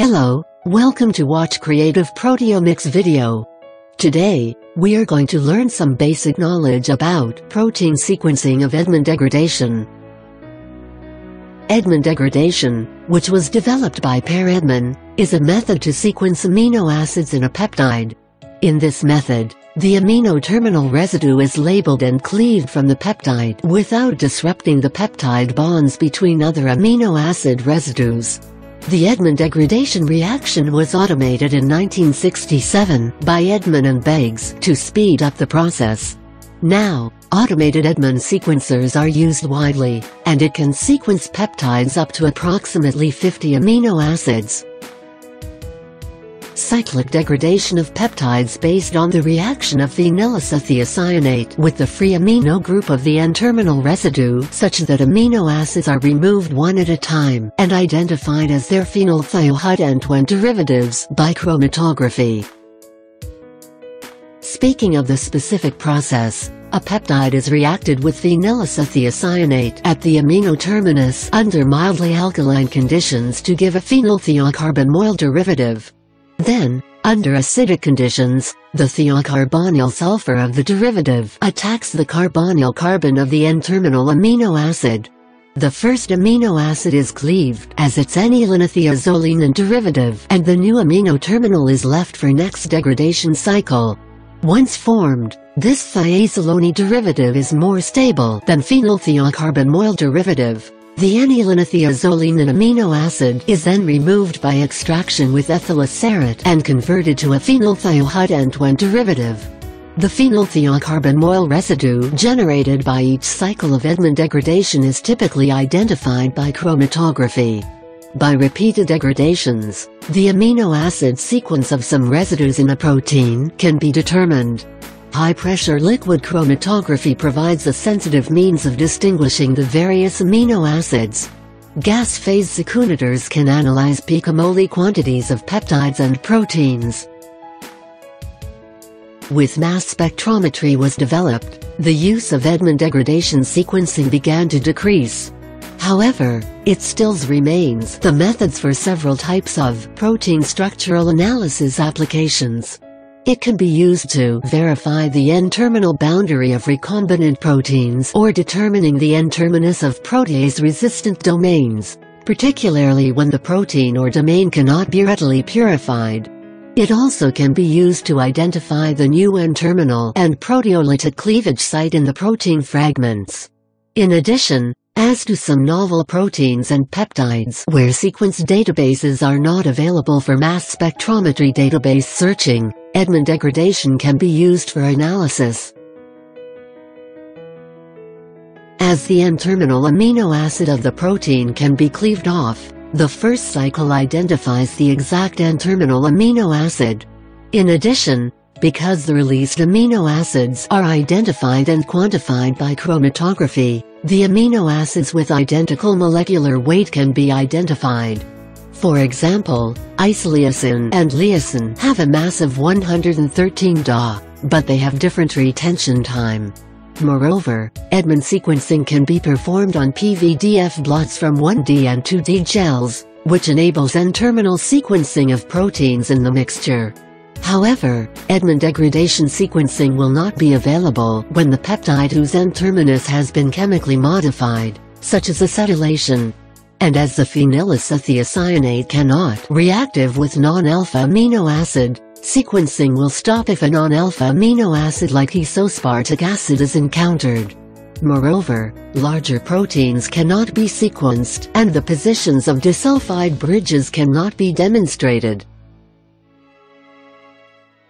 Hello, welcome to watch Creative Proteomics video. Today, we are going to learn some basic knowledge about protein sequencing of Edman degradation. Edman degradation, which was developed by Pehr Edman, is a method to sequence amino acids in a peptide. In this method, the amino terminal residue is labeled and cleaved from the peptide without disrupting the peptide bonds between other amino acid residues. The Edman degradation reaction was automated in 1967 by Edman and Beggs to speed up the process. Now, automated Edman sequencers are used widely, and it can sequence peptides up to approximately 50 amino acids. Cyclic degradation of peptides based on the reaction of phenylisothiocyanate with the free amino group of the N-terminal residue such that amino acids are removed one at a time and identified as their phenylthiohydantoin derivatives by chromatography. Speaking of the specific process, a peptide is reacted with phenylisothiocyanate at the amino terminus under mildly alkaline conditions to give a phenylthiocarbamoyl derivative. Then, under acidic conditions, the thiocarbonyl sulfur of the derivative attacks the carbonyl carbon of the N-terminal amino acid. The first amino acid is cleaved as its anilinothiazolinone derivative and the new amino terminal is left for next degradation cycle. Once formed, this thiazolone derivative is more stable than phenylthiocarbamoyl derivative. The anilinothiazolinone amino acid is then removed by extraction with ethylacetate and converted to a phenylthiohydantoin derivative. The phenylthiocarbonyl residue generated by each cycle of Edman degradation is typically identified by chromatography. By repeated degradations, the amino acid sequence of some residues in a protein can be determined. High-pressure liquid chromatography provides a sensitive means of distinguishing the various amino acids. Gas phase sequenators can analyze picomolar quantities of peptides and proteins. With mass spectrometry was developed, the use of Edman degradation sequencing began to decrease. However, it still remains the methods for several types of protein structural analysis applications. It can be used to verify the N-terminal boundary of recombinant proteins or determining the N-terminus of protease-resistant domains, particularly when the protein or domain cannot be readily purified. It also can be used to identify the new N-terminal and proteolytic cleavage site in the protein fragments. In addition, as to some novel proteins and peptides where sequence databases are not available for mass spectrometry database searching, Edman degradation can be used for analysis. As the N-terminal amino acid of the protein can be cleaved off, the first cycle identifies the exact N-terminal amino acid. In addition, because the released amino acids are identified and quantified by chromatography, the amino acids with identical molecular weight can be identified. For example, isoleucine and leucine have a mass of 113 Da, but they have different retention time. Moreover, Edman sequencing can be performed on PVDF blots from 1D and 2D gels, which enables N-terminal sequencing of proteins in the mixture. However, Edman degradation sequencing will not be available when the peptide whose N-terminus has been chemically modified, such as acetylation. And as the phenylisothiocyanate cannot reactive with non-alpha amino acid, sequencing will stop if a non-alpha amino acid like isoaspartic acid is encountered. Moreover, larger proteins cannot be sequenced and the positions of disulfide bridges cannot be demonstrated.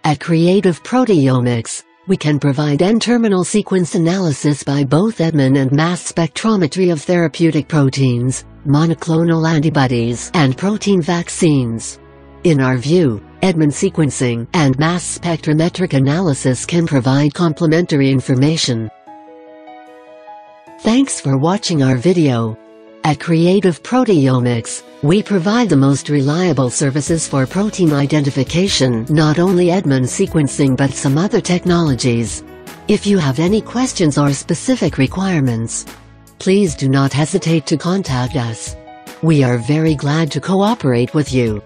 At Creative Proteomics, we can provide N-terminal sequence analysis by both Edman and mass spectrometry of therapeutic proteins, monoclonal antibodies, and protein vaccines. In our view, Edman sequencing and mass spectrometric analysis can provide complementary information. Thanks for watching our video. At Creative Proteomics, we provide the most reliable services for protein identification, not only Edman sequencing but some other technologies. If you have any questions or specific requirements, please do not hesitate to contact us. We are very glad to cooperate with you.